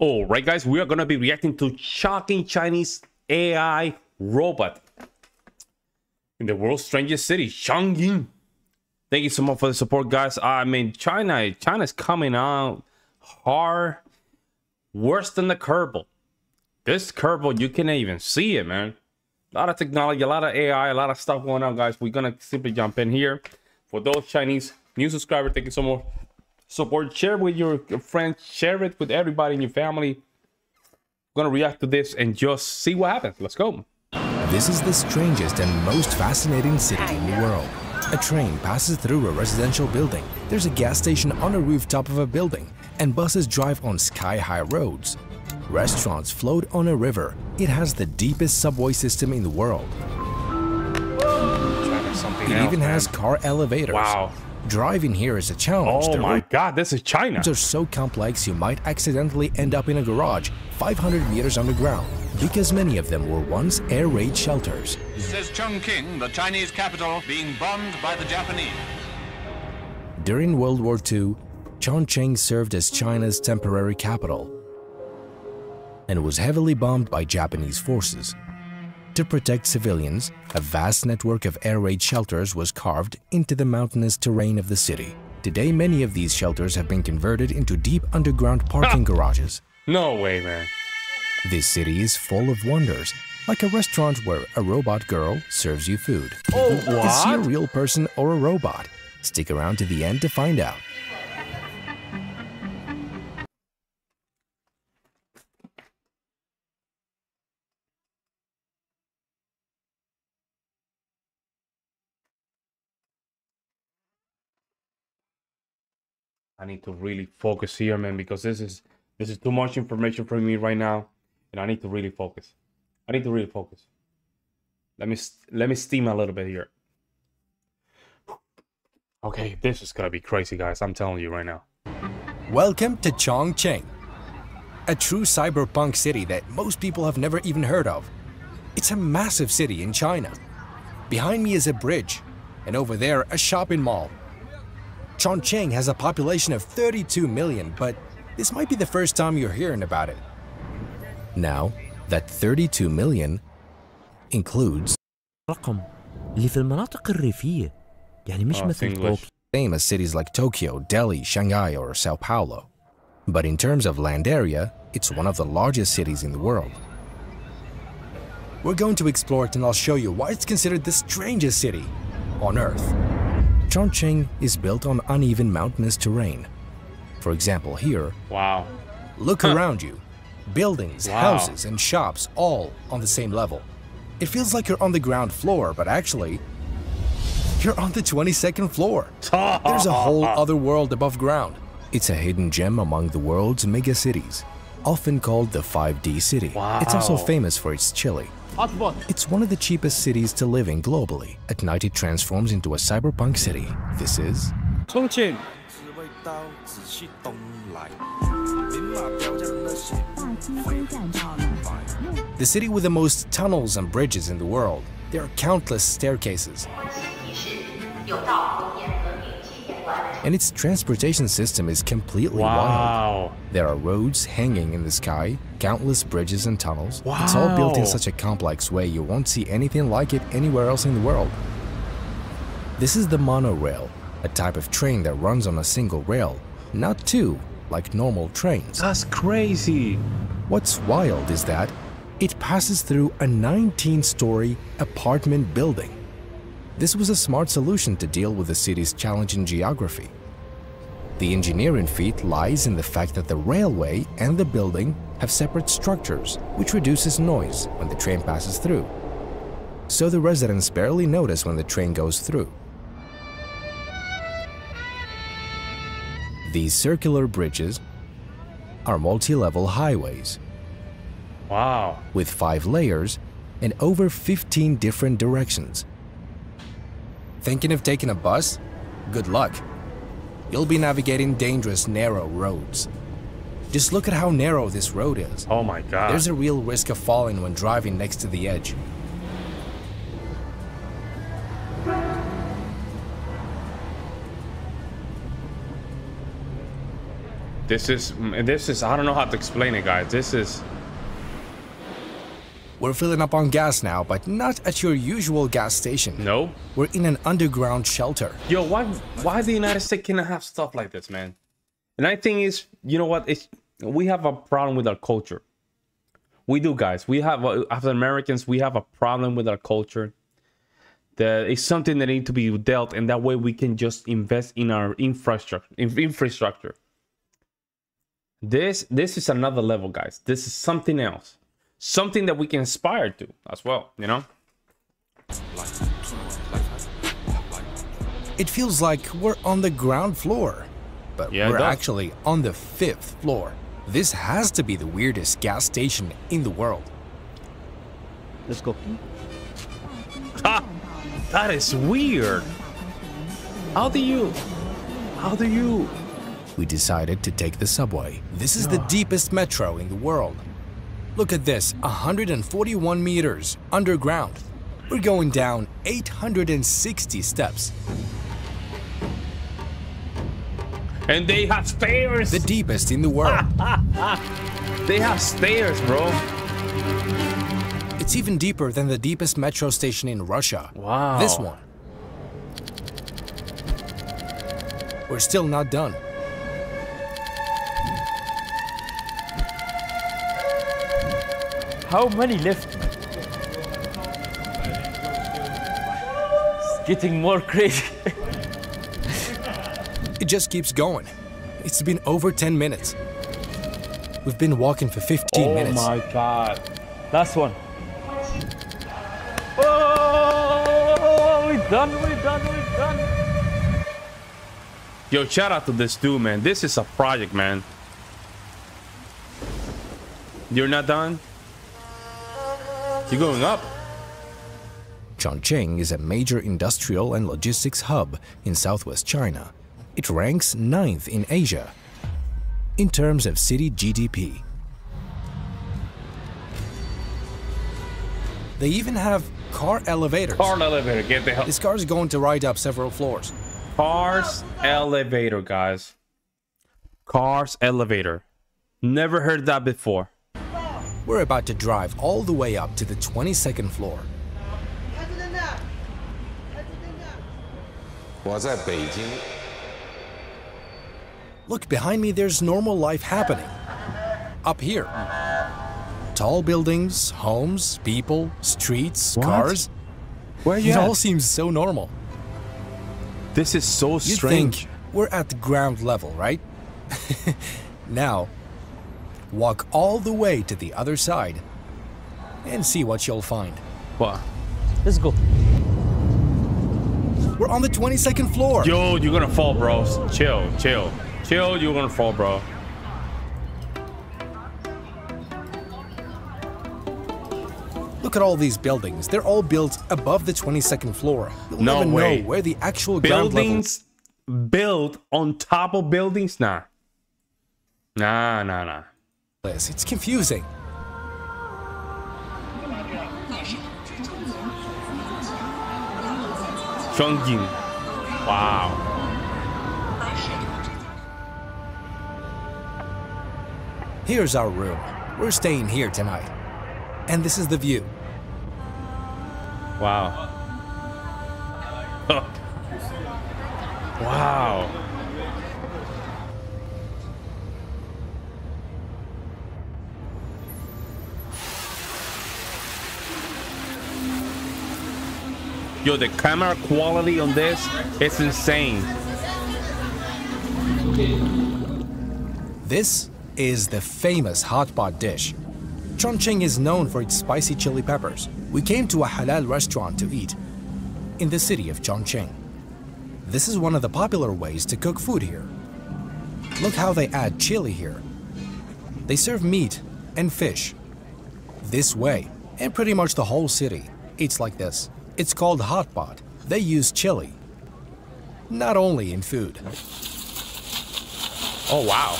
All right, guys, we are going to be reacting to shocking Chinese AI robot in the world's strangest city, Chongqing. Thank you so much for the support, guys. I mean, China, China's coming out hard, worse than the Kerbal. This Kerbal, you can't even see it, man. A lot of technology, a lot of AI, a lot of stuff going on, guys. We're gonna simply jump in here. For those Chinese new subscribers, thank you so much support share with your friends share it with everybody in your family. I'm gonna react to this and just see what happens. Let's go. This is the strangest and most fascinating city in the world. A train passes through a residential building. There's a gas station on a rooftop of a building and buses drive on sky-high roads. Restaurants float on a river. It has the deepest subway system in the world. It else, even man. has car elevators. Wow Driving here is a challenge. Oh my god, this is China. Roads are so complex you might accidentally end up in a garage 500 meters underground because many of them were once air raid shelters. Says Chongqing, the Chinese capital, being bombed by the Japanese. During World War II, Chongqing served as China's temporary capital and was heavily bombed by Japanese forces. To protect civilians, a vast network of air raid shelters was carved into the mountainous terrain of the city. Today, many of these shelters have been converted into deep underground parking garages. No way, man. This city is full of wonders, like a restaurant where a robot girl serves you food. Oh, what? Is she a real person or a robot? Stick around to the end to find out. I need to really focus here, man, because this is this is too much information for me right now, and I need to really focus. I need to really focus. Let me let me steam a little bit here. Okay, this is gonna be crazy, guys. I'm telling you right now. Welcome to Chongqing, a true cyberpunk city that most people have never even heard of. It's a massive city in China. Behind me is a bridge, and over there, a shopping mall Chongqing has a population of 32 million, but this might be the first time you're hearing about it. Now, that 32 million includes رقم اللي في المناطق الريفية يعني مش Oh, مثل English. طوكيو same as cities like Tokyo, Delhi, Shanghai, or Sao Paulo. But in terms of land area, it's one of the largest cities in the world. We're going to explore it and I'll show you why it's considered the strangest city on Earth. Chongqing is built on uneven mountainous terrain. For example, here, Wow. look around you. Buildings, Wow. houses, and shops all on the same level. It feels like you're on the ground floor, but actually, you're on the 22nd floor. There's a whole other world above ground. It's a hidden gem among the world's mega cities, often called the 5D city. It's also famous for its chili. It's one of the cheapest cities to live in globally. At night, it transforms into a cyberpunk city. This is The city with the most tunnels and bridges in the world. There are countless staircases. And its transportation system is completely wild. There are roads hanging in the sky, countless bridges and tunnels. It's all built in such a complex way you won't see anything like it anywhere else in the world. This is the monorail, a type of train that runs on a single rail, not two, like normal trains. That's crazy. What's wild is that it passes through a 19-story apartment building. This was a smart solution to deal with the city's challenging geography. The engineering feat lies in the fact that the railway and the building have separate structures, which reduces noise when the train passes through. So the residents barely notice when the train goes through. These circular bridges are multi-level highways Wow. with five layers and over 15 different directions. Thinking of taking a bus? Good luck. You'll be navigating dangerous, narrow roads. Just look at how narrow this road is. Oh my god. There's a real risk of falling when driving next to the edge. This is this is I don't know how to explain it, guys. This is We're filling up on gas now, but not at your usual gas station. no. We're in an underground shelter. Yo, why why the United States cannot have stuff like this, man? And I think is you know what? It's we have a problem with our culture. We do, guys. We have uh, as Americans, we have a problem with our culture. That is something that need to be dealt, and that way we can just invest in our infrastructure. Infrastructure. This this is another level, guys. This is something else, something that we can aspire to as well. You know. It feels like we're on the ground floor, but Yeah, we're actually on the fifth floor. This has to be the weirdest gas station in the world. Let's go. Ha! That is weird. How do you? How do you? We decided to take the subway. This is the deepest metro in the world. Look at this 141 meters underground. We're going down 860 steps. And they have stairs. The deepest in the world. They have stairs, bro. It's even deeper than the deepest metro station in Russia. Wow. This one. We're still not done. How many left? It's getting more crazy. It just keeps going. It's been over 10 minutes. We've been walking for 15 oh minutes. Oh my god. Last one. Oh, we're done, we're done, we're done. Yo, shout out to this dude, man. This is a project, man. You're not done? You're going up. Chongqing is a major industrial and logistics hub in southwest China. It ranks ninth in Asia in terms of city GDP. They even have car elevators. Car elevator, get the hell. This car is going to ride up several floors. Cars elevator, guys. Cars elevator. Never heard that before. We're about to drive all the way up to the 22nd floor. 我在北京。 Look behind me, there's normal life happening. Up here. Tall buildings, homes, people, streets, What? cars. Where It all seems so normal. This is so You strange. think we're at the ground level, right? now, walk all the way to the other side and see what you'll find. What? Let's go. We're on the 22nd floor. Yo, you're gonna fall, bro. Chill, chill, chill. You're gonna fall, bro. Look at all these buildings. They're all built above the 22nd floor. You'll No never way. know where the actual ground level Buildings built on top of buildings? Nah. Nah, nah, nah. Is. It's confusing. Chongqing. Wow. Here's our room. We're staying here tonight. And this is the view. Wow. Wow. Yo, the camera quality on this is insane. This is the famous hot pot dish. Chongqing is known for its spicy chili peppers. We came to a halal restaurant to eat in the city of Chongqing. This is one of the popular ways to cook food here. Look how they add chili here. They serve meat and fish this way, and pretty much the whole city eats like this. It's called hot pot. They use chili, not only in food. Oh, wow.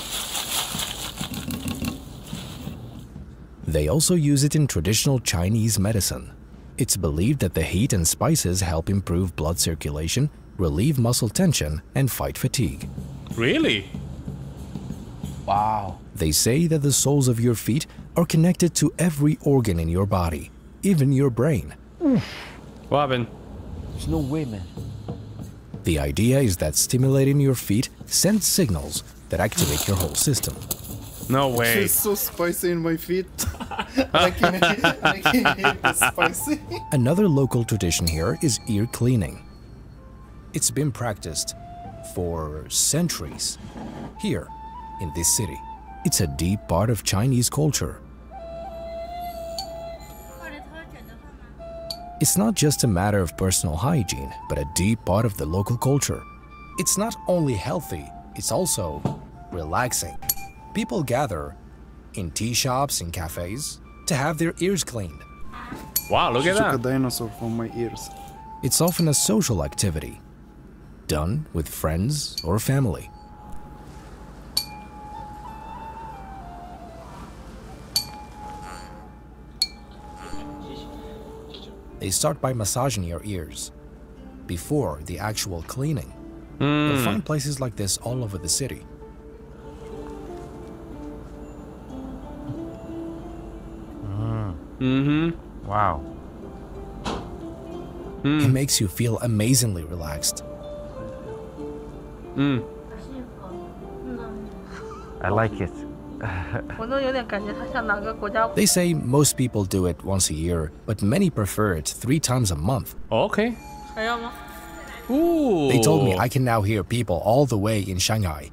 They also use it in traditional Chinese medicine. It's believed that the heat and spices help improve blood circulation, relieve muscle tension, and fight fatigue. Really? Wow. They say that the soles of your feet are connected to every organ in your body, even your brain. What happened? There's no way, man. The idea is that stimulating your feet sends signals that activate your whole system. No way. It's so spicy in my feet. I can, I can hear the spicy. Another local tradition here is ear cleaning. It's been practiced for centuries here in this city. It's a deep part of Chinese culture. It's not just a matter of personal hygiene, but a deep part of the local culture. It's not only healthy, it's also relaxing. People gather in tea shops and cafes to have their ears cleaned. Wow, look She at took a that. dinosaur from my ears. It's often a social activity, done with friends or family. They start by massaging your ears before the actual cleaning. You'll hmm. find places like this all over the city. Mm-hmm. Wow. Hmm. It makes you feel amazingly relaxed. Hmm. I like it they say most people do it once a year, but many prefer it three times a month. Oh, okay. Ooh. They told me I can now hear people all the way in Shanghai.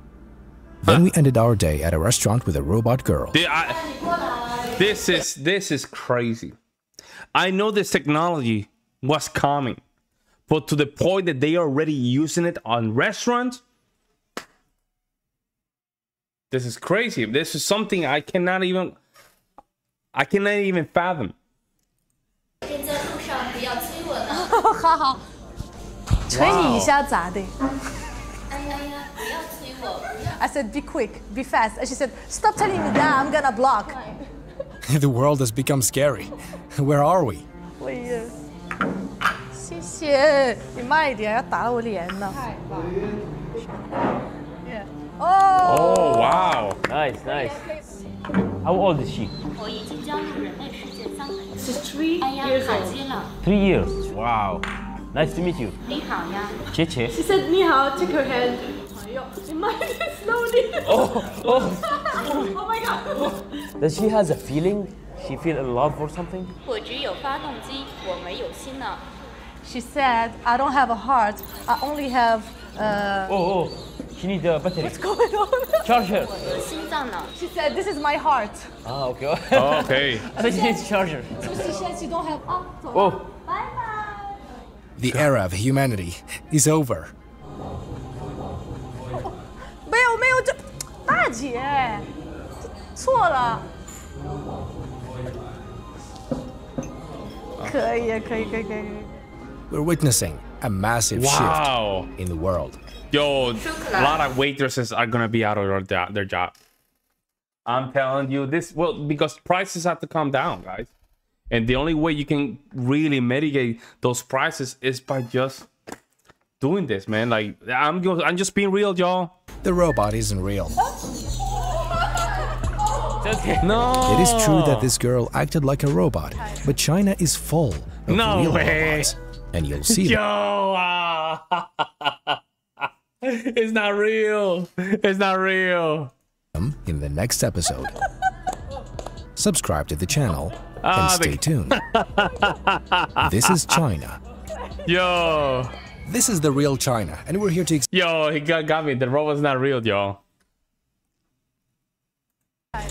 Then we ended our day at a restaurant with a robot girl. I, this is this is crazy. I know this technology was coming, but to the point that they are already using it on restaurants This is crazy. This is something I cannot even I cannot even fathom. 在路上不要催我呢。好好，捶你一下咋的哎呀呀，不要催我，不要。 ？I said be quick, be fast, and she said stop telling me that, I'm gonna block. the world has become scary. Where are we? 我也，谢谢你慢一点，要打到我脸呢。太棒了。 哦， Oh wow. Nice, nice. How old is she? 我已经加入人类世界三个月。哎呀，卡机了。 Three years. Wow. Nice to meet you. 你好呀。 Che che. She said 你好，take her hand。哎呦，你慢一点，slowly。Oh, oh. oh my god. Does she has a feeling? She feel in love or something? 我只有发动机，我没有心呢。 She said I don't have a heart, I only have uh. Oh, oh. She need a battery. What's going on? Charger. 我有心脏呢。 She said this is my heart. Ah, okay. Okay. I thought she needs charger. She said she don't have. 啊，走了。 Oh. 拜拜。 The era of humanity is over. 没有没有，这大姐，这错了。可以可以可以可以。 We're witnessing a massive Wow. shift in the world. Yo, a lot of waitresses are gonna be out of their, their job. I'm telling you this. Well, because prices have to come down, guys, and the only way you can really mitigate those prices is by just doing this, man. Like I'm, I'm just being real, y'all. The robot isn't real. Okay. No, It is true that this girl acted like a robot, but China is full of No real way. robots. And you'll see Yo, that. Ah. ah. it's not real. It's not real. in the next episode. Subscribe to the channel Ah, and stay the- tuned. this is China. Yo, This is the real China, and we're here to yo, he got, got me. The robot's not real, y'all.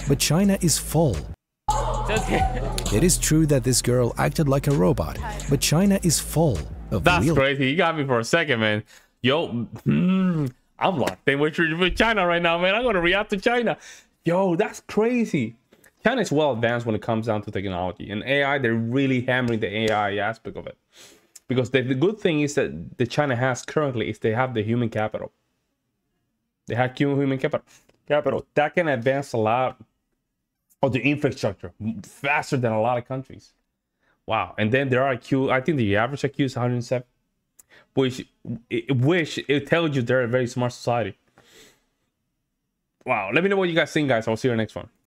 but China is full. It is true that this girl acted like a robot, but China is full of That's real crazy. You got me for a second, man. Yo, mm, I'm locked in with, with China right now, man. I'm gonna react to China. Yo, that's crazy. China is well advanced when it comes down to technology and AI. They're really hammering the AI aspect of it because the, the good thing is that the China has currently is they have the human capital. They have human capital. Capital that can advance a lot of the infrastructure faster than a lot of countries. Wow. And then their IQ, I think the average IQ is 107, which, which it tells you they're a very smart society. Wow. Let me know what you guys think, guys. I'll see you in the next one.